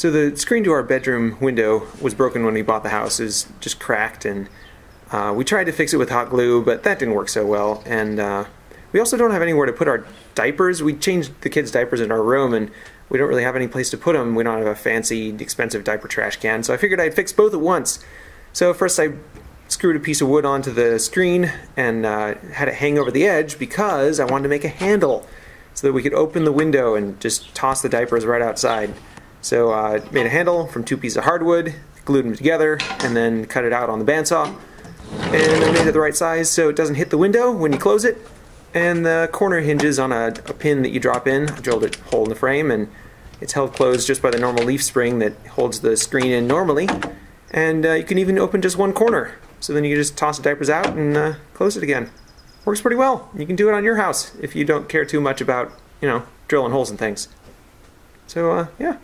So the screen to our bedroom window was broken when we bought the house. It was just cracked, and uh, we tried to fix it with hot glue, but that didn't work so well. And uh, we also don't have anywhere to put our diapers. We changed the kids' diapers in our room, and we don't really have any place to put them. We don't have a fancy, expensive diaper trash can. So I figured I'd fix both at once. So first I screwed a piece of wood onto the screen and uh, had it hang over the edge because I wanted to make a handle so that we could open the window and just toss the diapers right outside. So I uh, made a handle from two pieces of hardwood, glued them together, and then cut it out on the bandsaw. And I made it the right size so it doesn't hit the window when you close it. And the corner hinges on a, a pin that you drop in. I drilled a hole in the frame and it's held closed just by the normal leaf spring that holds the screen in normally. And uh, you can even open just one corner. So then you can just toss the diapers out and uh, close it again. Works pretty well. You can do it on your house if you don't care too much about, you know, drilling holes and things. So, uh, yeah,